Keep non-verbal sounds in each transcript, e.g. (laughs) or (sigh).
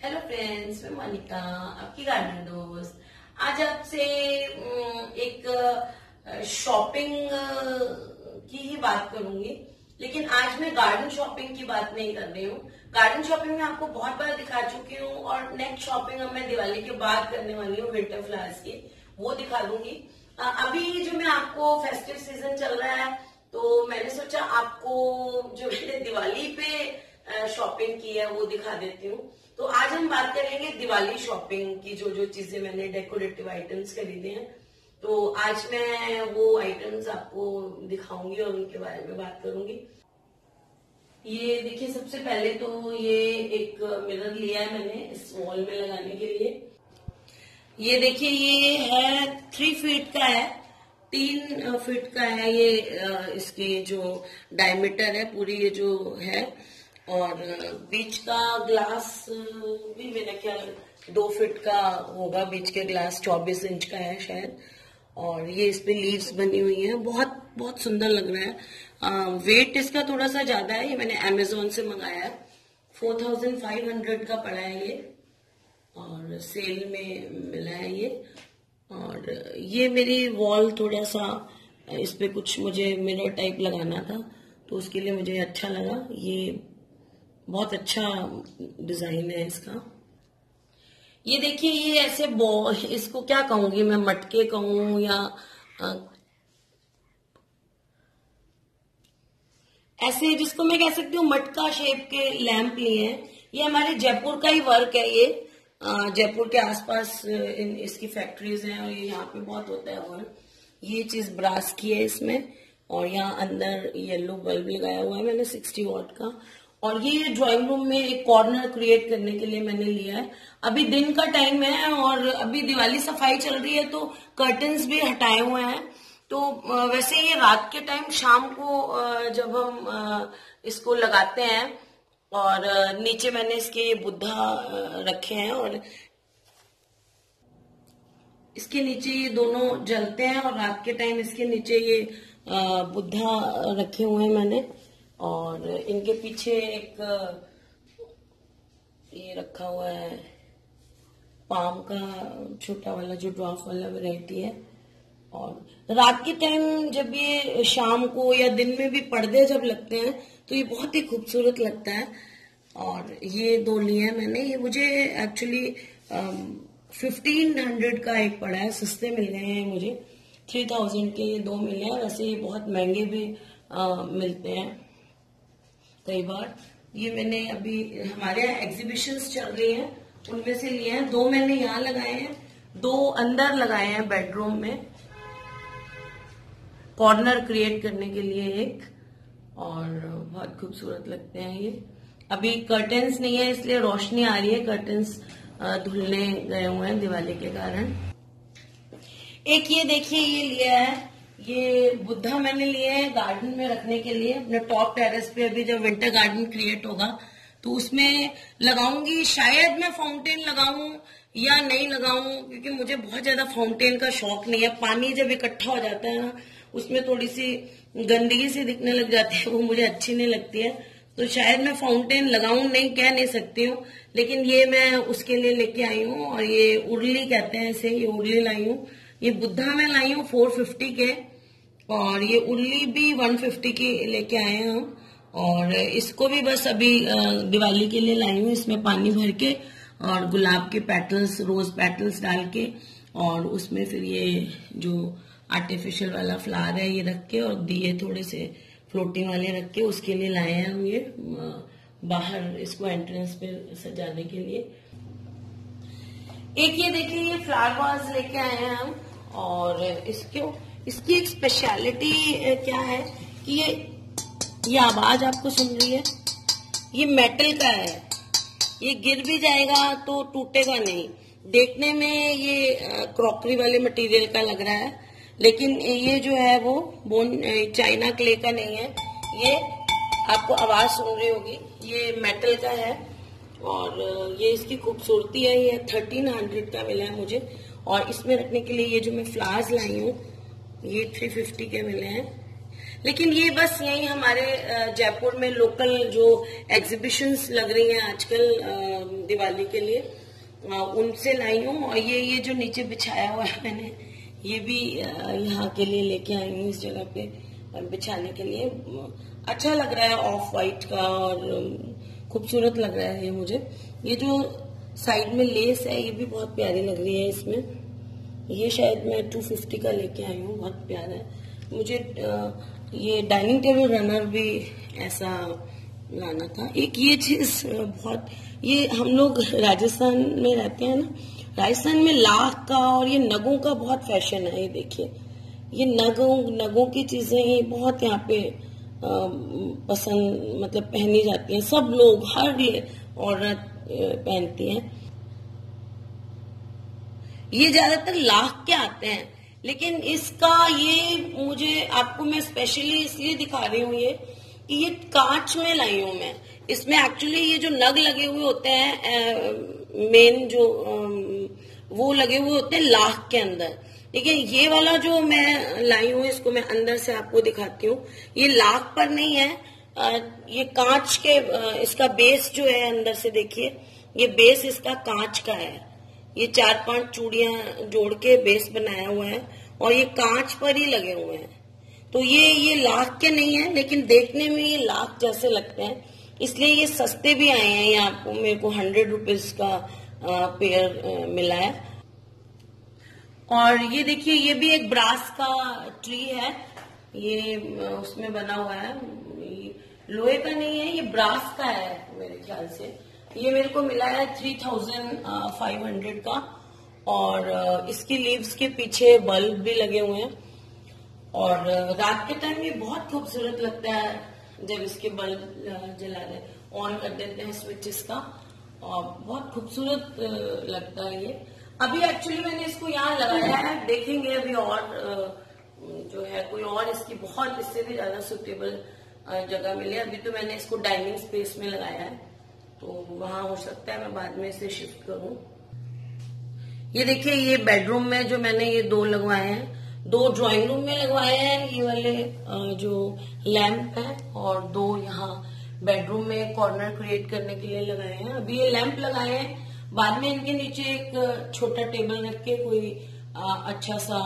Hello friends मैं मोनिका, आपकी garden दोस्त। आज आपसे एक शॉपिंग की ही बात करूँगी। लेकिन आज मैं गार्डन शॉपिंग की बात नहीं कर रही हूँ। गार्डन शॉपिंग में आपको बहुत बार दिखा चुकी हूँ और नेक्स्ट शॉपिंग अब मैं दिवाली के बाद करने वाली हूँ विंटर फ्लावर्स की। वो दिखा दूँगी। अभी जो मैं आपको फेस्टिव सीज़न चल रहा है तो मैंने सोचा आपको जो मैंने दिवाली पे शॉपिंग की है, वो दिखा देती हूँ। तो आज हम बात करेंगे दिवाली शॉपिंग की, जो जो चीज़ें मैंने डेकोरेटिव आइटम्स खरीदे हैं। तो आज मैं वो आइटम्स आपको दिखाऊँगी और उनके बारे में बात करूँगी। ये देखिए, सबसे पहले तो ये एक मिरर लिया है मैंने इस वॉल में लगाने के लिए। ये देखिए, ये है थ्री फीट का है, तीन फीट का है ये इसके जो डायमीटर है, पूरी ये जो है और बीच का ग्लास भी मेरे ख्याल दो फिट का होगा बीच के ग्लास चौबीस इंच का है शायद। और ये इस पे लीव्स बनी हुई हैं। बहुत बहुत सुंदर लग रहा है। आ, वेट इसका थोड़ा सा ज़्यादा है। ये मैंने अमेजोन से मंगाया है। फोर थाउज़ेंड फाइव हंड्रेड का पड़ा है ये। और सेल में मिला है ये। और ये मेरी वॉल थोड़ा सा इस पे कुछ मुझे मिरर टाइप लगाना था तो उसके लिए मुझे अच्छा लगा। ये बहुत अच्छा डिज़ाइन है इसका। ये देखिए ये ऐसे इसको क्या कहूँगी मैं मटके कहूँ या अ, ऐसे जिसको मैं कह सकती हूँ मटका शेप के लैंप लिए हैं। ये हमारे जयपुर का ही वर्क है ये। जयपुर के आसपास इन इसकी फैक्ट्रीज हैं और ये यहाँ पे बहुत होता है वर्क ये चीज़ ब्रास की है इसमें और यहाँ अंदर येलो बल्ब लगाया हुआ है मैंने सिक्सटी वॉट का। और ये ड्राइंग रूम में एक कॉर्नर क्रिएट करने के लिए मैंने लिया है। अभी दिन का टाइम है और अभी दिवाली सफ़ाई चल रही है तो कर्टन्स भी हटाए हुए हैं। तो वैसे ये रात के टाइम शाम को जब हम इसको लगाते हैं और नीचे मैंने इसके ये बुद्धा रखे हैं और इसके नीचे ये दोनों जलते हैं और रात के टाइम इसके नीचे ये बुद्धा रखे हुए हैं मैंने। और इनके पीछे एक ये रखा हुआ है पाम का छोटा वाला जो ड्रॉफ वाला वैरायटी है। और रात के टाइम जब ये शाम को या दिन में भी पर्दे जब लगते हैं तो ये बहुत ही खूबसूरत लगता है। और ये दो लिए हैं मैंने ये मुझे एक्चुअली फिफ्टीन हंड्रेड का एक पड़ा है सस्ते मिल गए हैं मुझे। थ्री थाउज़ेंड के ये दो मिले हैं वैसे ये बहुत महँगे भी अ, मिलते हैं। कई बार। ये मैंने अभी, हमारे यहाँ एग्जीबिशंस चल रही हैं। उनमें से लिए हैं। दो मैंने यहाँ लगाए हैं। दो अंदर लगाए हैं बेडरूम में। कॉर्नर क्रिएट करने के लिए एक। और बहुत खूबसूरत लगते हैं ये। अभी कर्टन्स नहीं है, इसलिए रोशनी आ रही है। कर्टन्स धुलने गए हुए हैं दिवाली के कारण। एक ये देखिए, ये लिया है। ये बुद्धा मैंने लिए हैं गार्डन में रखने के लिए, अपने टॉप टेरेस पे अभी जब विंटर गार्डन क्रिएट होगा तो उसमें लगाऊँगी, शायद मैं फाउंटेन लगाऊँ या नहीं लगाऊँ, क्योंकि मुझे बहुत ज़्यादा फाउंटेन का शौक नहीं है। पानी जब इकट्ठा हो जाता है ना, उसमें थोड़ी सी गंदगी सी दिखने लग जाती है, वो मुझे अच्छी नहीं लगती है। तो शायद मैं फाउंटेन लगाऊँ नहीं, कह नहीं सकती हूँ, लेकिन ये मैं उसके लिए लेके आई हूँ और ये उर्ली कहते हैं इसे, ये उर्ली लाई हूँ। ये बुद्धा में लाई हूँ फोर फिफ्टी के। और ये उल्ली भी वन फिफ्टी की लेके आए हैं हम। और इसको भी बस अभी दिवाली के लिए लाई हूँ। इसमें पानी भर के और गुलाब के पेटल्स रोज पेटल्स डाल के और उसमें फिर ये जो आर्टिफिशियल वाला फ्लावर है, ये रख के और दिए थोड़े से फ्लोटिंग वाले रख के उसके लिए लाए हैं हम ये बाहर इसको एंट्रेंस पे सजाने के लिए। एक ये देखिए ये फ्लावर वाज लेके आए हैं हम और इसको इसकी एक स्पेशलिटी क्या है कि ये ये आवाज़ आपको सुन रही है, ये मेटल का है। ये गिर भी जाएगा तो टूटेगा नहीं। देखने में ये क्रॉकरी वाले मटेरियल का लग रहा है, लेकिन ये जो है वो बोन चाइना क्ले का नहीं है। ये आपको आवाज़ सुन रही होगी। ये मेटल का है और ये इसकी खूबसूरती है, ये थर्टीन हंड्रेड का मिला है मुझे। और इसमें रखने के लिए ये जो मैं फ्लावर्स लाई हूँ ये थ्री फिफ्टी के मिले हैं। लेकिन ये बस यही हमारे जयपुर में लोकल जो एग्जीबिशंस लग रही हैं आजकल दिवाली के लिए उनसे लाई हूँ। और ये ये जो नीचे बिछाया हुआ है मैंने, ये भी यहाँ के लिए लेके आई हूँ इस जगह पे बिछाने के लिए। अच्छा लग रहा है ऑफ़ वाइट का, और खूबसूरत लग रहा है ये मुझे। ये जो साइड में लेस है, ये भी बहुत प्यारी लग रही है इसमें। ये शायद मैं 250 का लेके आई हूँ, बहुत प्यारा है। मुझे ये डाइनिंग टेबल रनर भी ऐसा लाना था। एक ये चीज़ बहुत, ये हम लोग राजस्थान में रहते हैं ना, राजस्थान में लाख का और ये नगों का बहुत फ़ैशन है, ये देखिए। ये नगों नगों की चीज़ें ही बहुत यहाँ पे पसंद मतलब पहनी जाती हैं। सब लोग, हर औरत पहनती हैं। ये ज़्यादातर लाख के आते हैं। लेकिन इसका ये मुझे, आपको मैं स्पेशली इसलिए दिखा रही हूँ ये, कि ये कांच में लाई हूँ मैं। इसमें एक्चुअली ये जो नग लगे हुए होते हैं मेन जो वो लगे हुए होते हैं लाख के अंदर। देखिए, ये वाला जो मैं लाई हूँ, इसको मैं अंदर से आपको दिखाती हूँ। ये लाख पर नहीं है। ये कांच के इसका बेस जो है अंदर से देखिए, ये बेस इसका कांच का है। ये चार पाँच चूड़िया जोड़ के बेस बनाया हुआ है और ये कांच पर ही लगे हुए हैं। तो ये ये लाख के नहीं है, लेकिन देखने में ये लाख जैसे लगते हैं। इसलिए ये सस्ते भी आए हैं। ये आपको, मेरे को हंड्रेड रुपीज़ का पेयर मिला है। और ये देखिए, ये भी एक ब्रास का ट्री है। ये उसमें बना हुआ है। लोहे का नहीं है, ये ब्रास का है, मेरे ख्याल से। ये मेरे को मिला है थ्री थाउज़ेंड फाइव हंड्रेड का और इसकी लीव्स के पीछे बल्ब भी लगे हुए हैं और रात के टाइम ये बहुत खूबसूरत लगता है जब इसके बल्ब जला दे ऑन कर देते हैं स्विचेस का और बहुत खूबसूरत लगता है ये। अभी एक्चुअली मैंने इसको यहाँ लगाया है, देखेंगे अभी और जो है कोई और इसकी बहुत, इससे भी ज़्यादा सुटेबल जगह मिले। अभी तो मैंने इसको डाइनिंग स्पेस में लगाया है। तो वहाँ हो सकता है मैं बाद में इसे शिफ्ट करूँ। ये देखिए, ये बेडरूम में जो मैंने ये दो लगवाए हैं, दो ड्राइंग रूम में लगवाए हैं, ये वाले जो लैंप है, और दो यहाँ बेडरूम में कॉर्नर क्रिएट करने के लिए लगाए हैं। अभी ये लैंप लगाए हैं, बाद में इनके नीचे एक छोटा टेबल रख के कोई अच्छा सा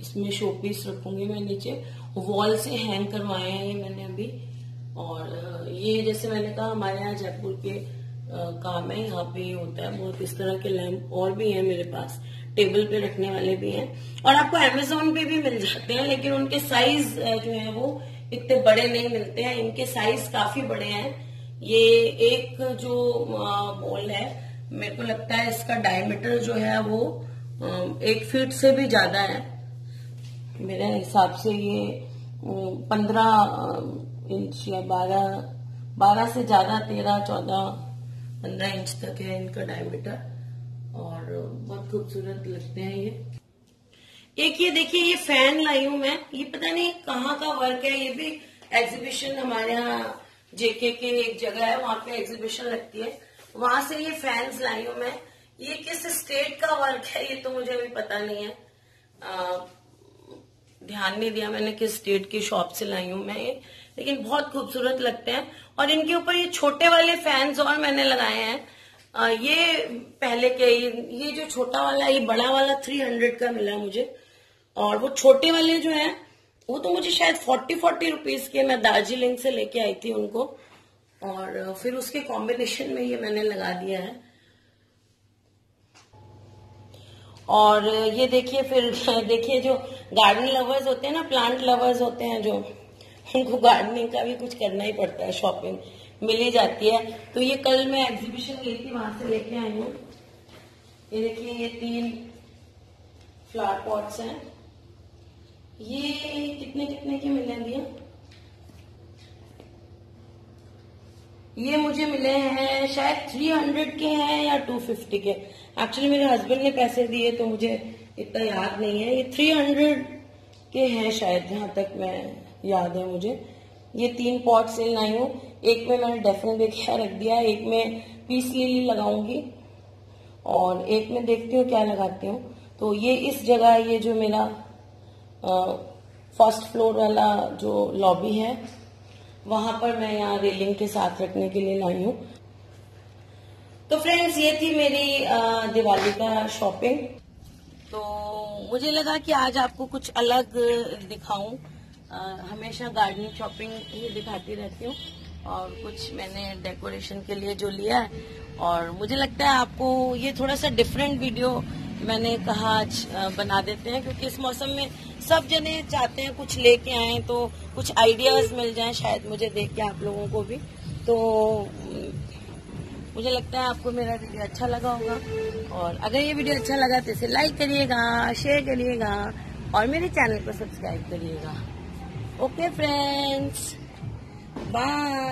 इसमें शो पीस रखूँगी मैं नीचे। वॉल से हैंग करवाए हैं ये मैंने अभी, और ये जैसे मैंने कहा, हमारे यहाँ जयपुर के काम है, यहाँ पे होता है, बहुत इस तरह के लैम्प और भी हैं मेरे पास, टेबल पे रखने वाले भी हैं, और आपको अमेजोन पे भी मिल जाते हैं, लेकिन उनके साइज़ जो है वो इतने बड़े नहीं मिलते हैं, इनके साइज़ काफ़ी बड़े हैं, ये एक जो बॉल है, मेरे को लगता है इसका डायमीटर जो है वो एक फीट से भी ज़्यादा है, मेरे हिसाब से ये पंद्रह इंच या बारह बारह से ज़्यादा तेरह चौदह पंद्रह इंच तक है इनका डायमीटर। और बहुत खूबसूरत लगते हैं ये। एक ये देखिए ये फ़ैन लाई हूँ मैं। ये पता नहीं कहाँ का वर्क है। ये भी एग्जीबिशन हमारे यहाँ जेके के एक जगह है वहाँ पे एग्जीबिशन लगती है। वहाँ से ये फैंस लाई हूँ मैं। ये किस स्टेट का वर्क है ये तो मुझे अभी पता नहीं है। आ, ध्यान नहीं दिया मैंने किस स्टेट की शॉप से लाई हूँ मैं ये। लेकिन बहुत खूबसूरत लगते हैं। और इनके ऊपर ये छोटे वाले फैंस और मैंने लगाए हैं। ये पहले के ये, जो छोटा वाला ये बड़ा वाला थ्री हंड्रेड का मिला मुझे। और वो छोटे वाले जो है वो तो मुझे शायद फोर्टी फोर्टी रुपीज़ के मैं दार्जिलिंग से लेके आई थी उनको। और फिर उसके कॉम्बिनेशन में ये मैंने लगा दिया है। और ये देखिए फिर (laughs) देखिए जो गार्डन लवर्स होते हैं ना प्लांट लवर्स होते हैं जो उनको गार्डनिंग का भी कुछ करना ही पड़ता है शॉपिंग मिल ही जाती है। तो ये कल मैं एग्जीबिशन गई थी, वहाँ से लेके आई हूँ। ये देखिए, ये तीन फ्लावर पॉट्स हैं। ये कितने कितने के मिले दिए ये मुझे मिले हैं, शायद 300 के हैं या 250 के। एक्चुअली मेरे हस्बैंड ने पैसे दिए तो मुझे इतना याद नहीं है। ये 300 के हैं शायद, जहाँ तक मैं याद है मुझे। ये तीन पॉट सेल लाई हूँ। एक में मैंने डेफिनेट देखा रख दिया एक में पीस लिली लगाऊँगी। और एक में देखती हूँ क्या लगाती हूँ। तो ये इस जगह ये जो मेरा फ़र्स्ट फ्लोर वाला जो लॉबी है, वहाँ पर मैं यहाँ रेलिंग के साथ रखने के लिए लाई हूँ। तो फ्रेंड्स ये थी मेरी दिवाली का शॉपिंग तो मुझे लगा कि आज आपको कुछ अलग दिखाऊँ। हमेशा गार्डनिंग शॉपिंग ही दिखाती रहती हूँ। और कुछ मैंने डेकोरेशन के लिए जो लिया है, और मुझे लगता है आपको ये थोड़ा सा डिफरेंट वीडियो मैंने कहा आज बना देते हैं, क्योंकि इस मौसम में सब जने चाहते हैं कुछ लेके आए तो कुछ आइडियाज़ मिल जाएँ शायद मुझे देख के आप लोगों को भी। तो मुझे लगता है आपको मेरा वीडियो अच्छा लगा होगा। और अगर ये वीडियो अच्छा लगा तो इसे लाइक करिएगा शेयर करिएगा, और मेरे चैनल को सब्सक्राइब करिएगा। Okay, friends. Bye!